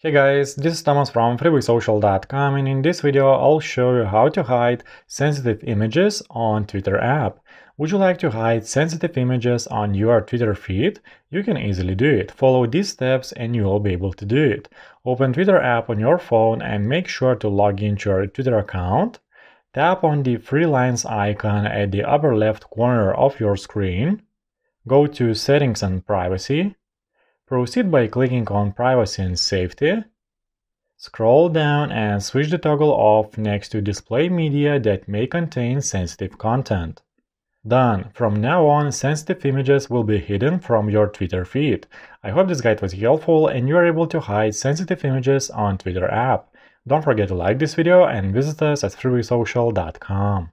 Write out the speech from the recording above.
Hey guys, this is Thomas from freewaysocial.com and in this video I'll show you how to hide sensitive images on Twitter app. Would you like to hide sensitive images on your Twitter feed? You can easily do it. Follow these steps and you will be able to do it. Open Twitter app on your phone and make sure to log into your Twitter account. Tap on the three lines icon at the upper left corner of your screen. Go to Settings and Privacy. Proceed by clicking on Privacy and Safety. Scroll down and switch the toggle off next to Display media that may contain sensitive content. Done. From now on, sensitive images will be hidden from your Twitter feed. I hope this guide was helpful and you are able to hide sensitive images on Twitter app. Don't forget to like this video and visit us at freewaysocial.com.